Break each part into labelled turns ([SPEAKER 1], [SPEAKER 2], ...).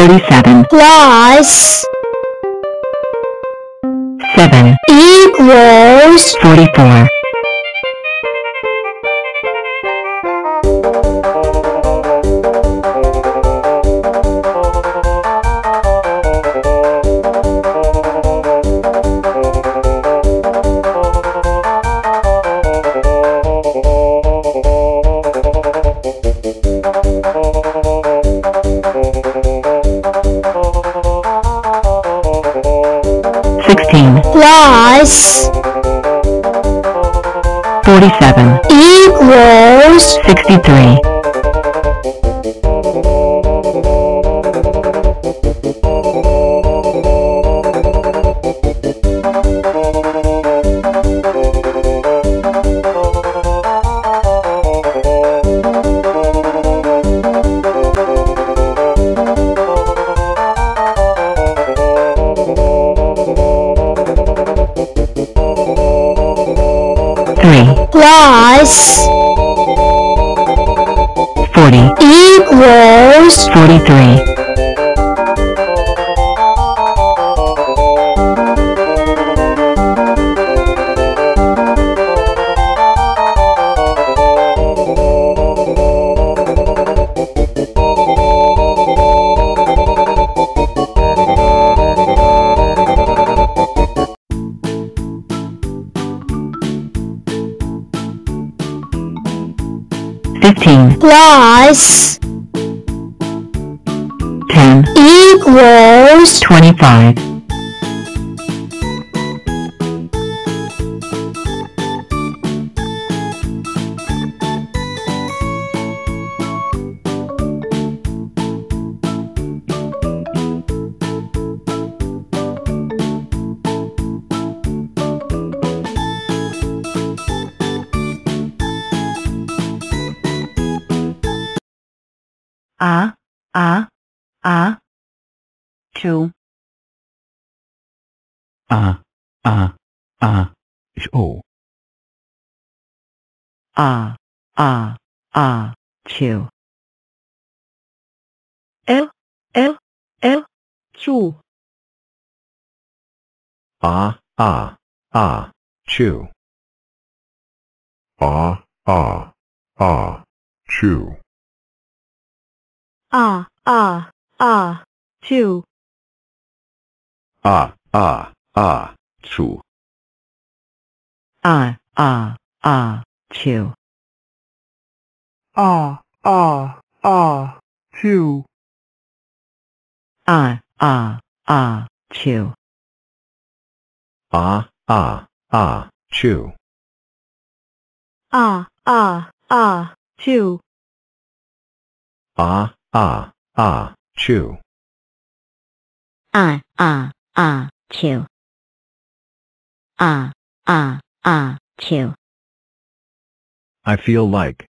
[SPEAKER 1] 37,
[SPEAKER 2] plus
[SPEAKER 1] 7,
[SPEAKER 2] equals
[SPEAKER 1] 44, 47,
[SPEAKER 2] equals
[SPEAKER 1] 63,
[SPEAKER 2] plus
[SPEAKER 1] 40,
[SPEAKER 2] equals
[SPEAKER 1] 43, fifteen,
[SPEAKER 2] plus
[SPEAKER 1] 10,
[SPEAKER 2] equals
[SPEAKER 1] 25, a, a, a, two,
[SPEAKER 3] a, a, a, o,
[SPEAKER 1] a, a, a, two, l, l, l, two,
[SPEAKER 3] a, a, a, chew,
[SPEAKER 4] ah, ah, ah, chew,
[SPEAKER 1] a, a, a, two,
[SPEAKER 3] a, a, a, chew,
[SPEAKER 1] a, a, a, two,
[SPEAKER 5] ah, ah, ah, two,
[SPEAKER 1] a, a, a, two,
[SPEAKER 3] a, a, a, chew,
[SPEAKER 1] a, a, a, two,
[SPEAKER 3] a, a, ah, chew,
[SPEAKER 1] Ah, ah, ah, two, Ah, ah, ah, two,
[SPEAKER 3] I feel like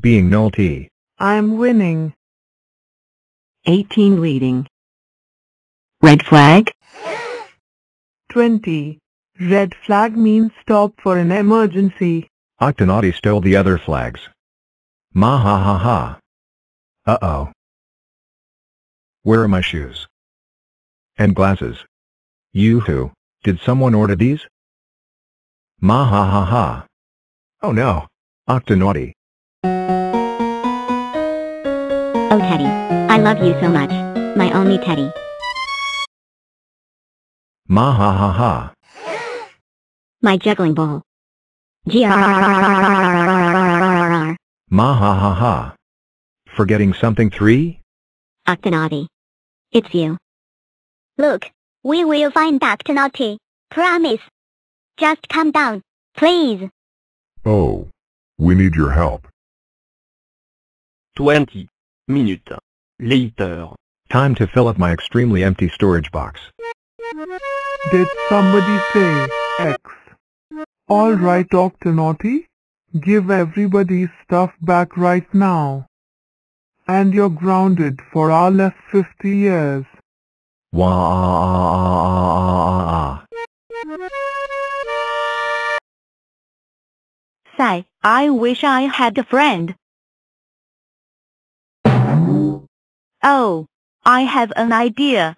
[SPEAKER 3] being naughty.
[SPEAKER 5] I'm winning.
[SPEAKER 1] eighteen leading, red flag,
[SPEAKER 5] Twenty. Red flag means stop for an emergency.
[SPEAKER 3] Octonaughty stole the other flags. Ma ha ha ha. Uh-oh. Where are my shoes? And glasses? You-hoo, did someone order these? Ma ha ha ha. Oh no, Octonaughty.
[SPEAKER 6] Oh Teddy, I love you so much. My only Teddy.
[SPEAKER 3] Ma ha ha ha.
[SPEAKER 6] My juggling ball. G
[SPEAKER 3] Ma ha ha ha. Forgetting something three?
[SPEAKER 6] Octonaughty. It's you. Look, we will find Octonaughty. Promise. Just calm down, please.
[SPEAKER 4] oh, we need your help.
[SPEAKER 7] 20 minutes later.
[SPEAKER 3] Time to fill up my extremely empty storage box.
[SPEAKER 5] Did somebody say X? Alright Octonaughty, give everybody's stuff back right now. And you're grounded for our left 50 years.
[SPEAKER 3] Wah.
[SPEAKER 1] Say, I wish I had a friend. Oh,
[SPEAKER 8] I have an idea.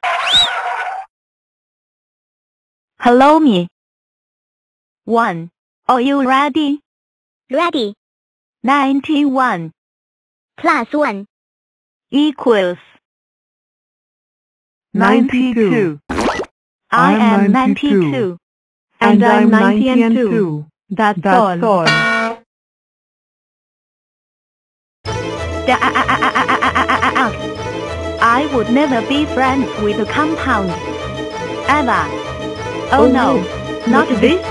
[SPEAKER 8] Hello me. One. Are you ready?
[SPEAKER 6] Ready.
[SPEAKER 8] 91
[SPEAKER 6] Plus 1.
[SPEAKER 8] Equals
[SPEAKER 5] 92.
[SPEAKER 8] I
[SPEAKER 5] I'm 92.
[SPEAKER 8] 92.
[SPEAKER 5] And I'm
[SPEAKER 8] 90 and
[SPEAKER 5] 90 and
[SPEAKER 8] 2.
[SPEAKER 5] 2.
[SPEAKER 8] That's,
[SPEAKER 5] That's
[SPEAKER 8] all.
[SPEAKER 5] all.
[SPEAKER 8] I would never be friends with a compound. Ever. Oh, oh no, not this.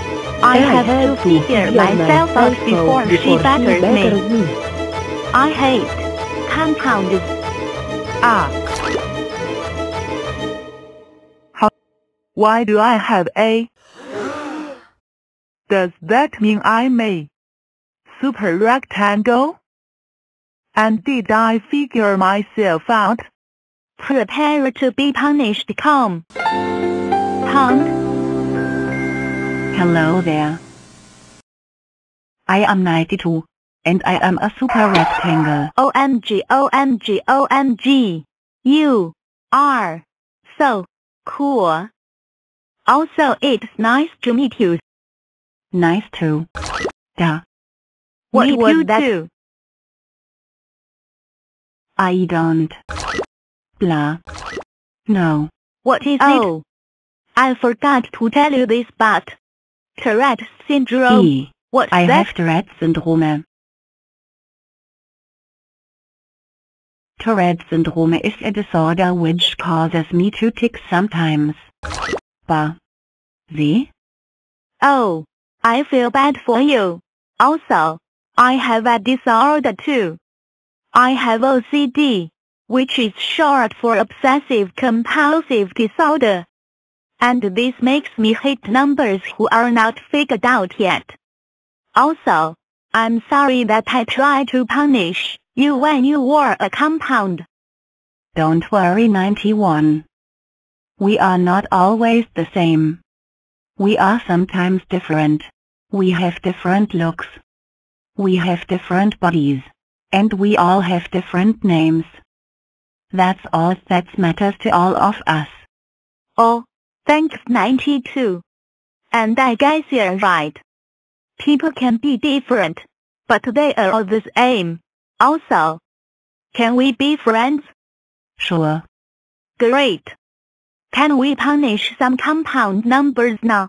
[SPEAKER 8] I have to figure myself out before she betters me. I hate compounds.
[SPEAKER 5] Ah. How? Why do I have A? Does that mean I'm a super rectangle? And did I figure myself out?
[SPEAKER 8] Prepare to be punished. Come. Pound.
[SPEAKER 9] Hello there. I am 92, and I am a super rectangle.
[SPEAKER 8] OMG, OMG, OMG. You are so cool. Also, it's nice to meet you.
[SPEAKER 9] Nice too. Da.
[SPEAKER 8] What
[SPEAKER 9] Meet
[SPEAKER 8] was
[SPEAKER 9] you
[SPEAKER 8] that?
[SPEAKER 9] too. I don't. Blah. No.
[SPEAKER 8] What is oh. it? I forgot to tell you this, but Tourette syndrome.
[SPEAKER 9] E.
[SPEAKER 8] What's
[SPEAKER 9] I
[SPEAKER 8] that?
[SPEAKER 9] have Tourette syndrome. Tourette syndrome is a disorder which causes me to tick sometimes. Ba. See?
[SPEAKER 8] Oh, I feel bad for you. Also, I have a disorder too. I have OCD, which is short for obsessive compulsive disorder. And this makes me hate numbers who are not figured out yet. Also, I'm sorry that I try to punish you when you wore a compound.
[SPEAKER 9] Don't worry 91. We are not always the same. We are sometimes different. We have different looks. We have different bodies. And we all have different names. That's all that matters to all of us.
[SPEAKER 8] Oh, thanks 92. And I guess you're right. People can be different, but they are all the same. Also, can we be friends?
[SPEAKER 9] Sure.
[SPEAKER 8] Great. Can we punish some compound numbers now?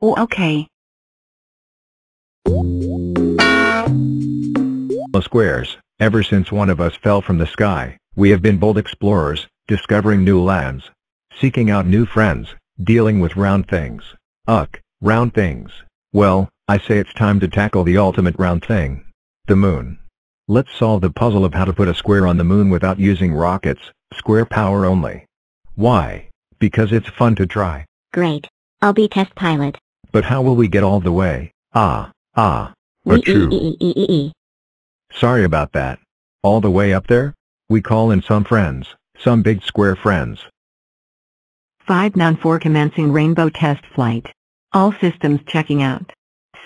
[SPEAKER 9] Oh okay.
[SPEAKER 3] squares. Ever since one of us fell from the sky, we have been bold explorers, discovering new lands, seeking out new friends, dealing with round things. Ugh, round things. Well, I say it's time to tackle the ultimate round thing. The moon. Let's solve the puzzle of how to put a square on the moon without using rockets, square power only. Why? Because it's fun to try.
[SPEAKER 6] Great. I'll be test pilot.
[SPEAKER 3] But how will we get all the way? Ah, ah.
[SPEAKER 4] Achoo.
[SPEAKER 6] E-e-e-e-e-e.
[SPEAKER 3] Sorry about that. All the way up there? We call in some friends, some big square friends.
[SPEAKER 1] 5 noun 4 commencing rainbow test flight. All systems checking out.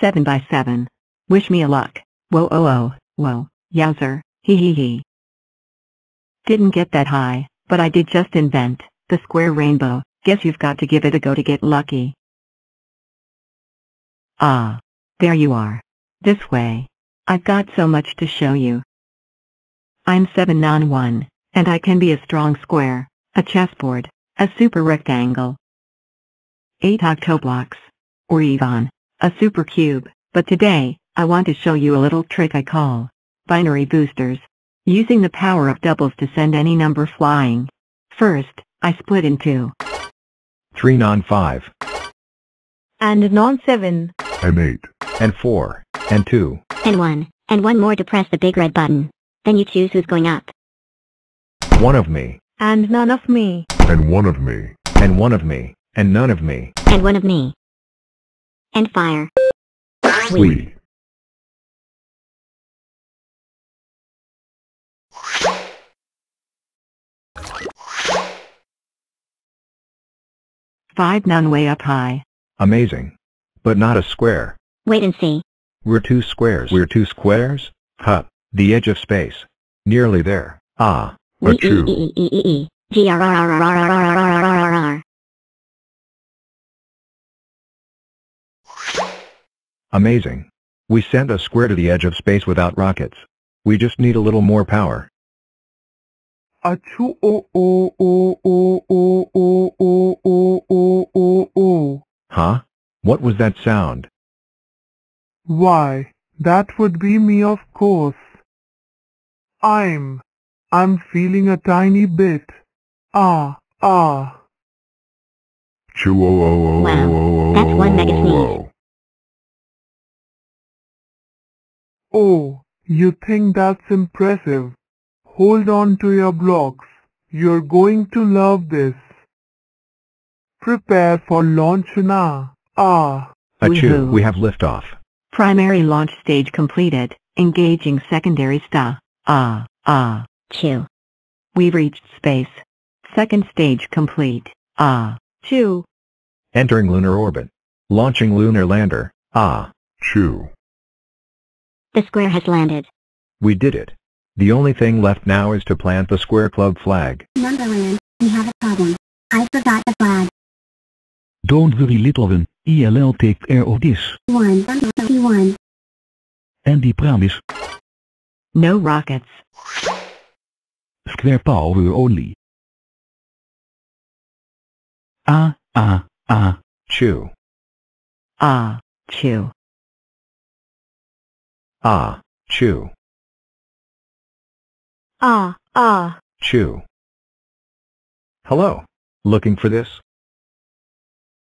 [SPEAKER 1] 7 by 7. Wish me a luck. Whoa oh oh, whoa, yowzer, hee hee hee. Didn't get that high, but I did just invent the square rainbow. Guess you've got to give it a go to get lucky. Ah. There you are. This way. I've got so much to show you. I'm 7 non 1, and I can be a strong square, a chessboard, a super rectangle, 8 octoblocks, or even a super cube, but today, I want to show you a little trick I call binary boosters, using the power of doubles to send any number flying. First, I split in two.
[SPEAKER 3] 3 non 5,
[SPEAKER 8] And non 7.
[SPEAKER 4] and 8.
[SPEAKER 3] and 4, and 2.
[SPEAKER 6] And one. And one more to press the big red button. Then you choose who's going up.
[SPEAKER 3] One of me,
[SPEAKER 8] And none of me.
[SPEAKER 4] and one of me.
[SPEAKER 3] and one of me, and none of me.
[SPEAKER 6] And one of me. And fire.
[SPEAKER 4] We.
[SPEAKER 1] Five none way up high.
[SPEAKER 3] Amazing. But not a square.
[SPEAKER 6] Wait and see.
[SPEAKER 3] We're two squares. We're two squares? Huh. The edge of space. Nearly there. Ah.
[SPEAKER 6] Are true.
[SPEAKER 3] Amazing. We sent a square to the edge of space without rockets. We just need a little more power.
[SPEAKER 5] Achoo oh oh oh oh oh oh oh oh oh oh oh.
[SPEAKER 3] Huh? What was that sound?
[SPEAKER 5] Why, that would be me of course. I'm, I'm feeling a tiny bit. Ah, ah.
[SPEAKER 4] Chew oh oh oh
[SPEAKER 6] Wow,
[SPEAKER 4] oh oh
[SPEAKER 6] that's one mega
[SPEAKER 4] oh,
[SPEAKER 6] sneeze.
[SPEAKER 4] oh.
[SPEAKER 5] Oh, you think that's impressive? Hold on to your blocks. You're going to love this. Prepare for launch now. Ah.
[SPEAKER 3] Achoo,
[SPEAKER 1] Woohoo.
[SPEAKER 3] we have liftoff.
[SPEAKER 1] Primary launch stage completed. Engaging secondary sta. Ah, ah.
[SPEAKER 6] Chew.
[SPEAKER 1] We've reached space. Second stage complete. Ah, chew.
[SPEAKER 3] Entering lunar orbit. Launching lunar lander. Ah,
[SPEAKER 4] Chew.
[SPEAKER 6] The square has landed.
[SPEAKER 3] we did it. The only thing left now is to plant the Square Club flag.
[SPEAKER 10] Numberland, we have a problem. I forgot the flag.
[SPEAKER 11] Don't worry little one, ELL take care of this.
[SPEAKER 10] One, one.
[SPEAKER 11] Andy promise,
[SPEAKER 1] No rockets.
[SPEAKER 11] square power only. Ah, ah, ah.
[SPEAKER 3] Chew.
[SPEAKER 1] Ah, chew.
[SPEAKER 3] Ah, chew.
[SPEAKER 8] Ah, ah.
[SPEAKER 3] Chew. Hello. Looking for this?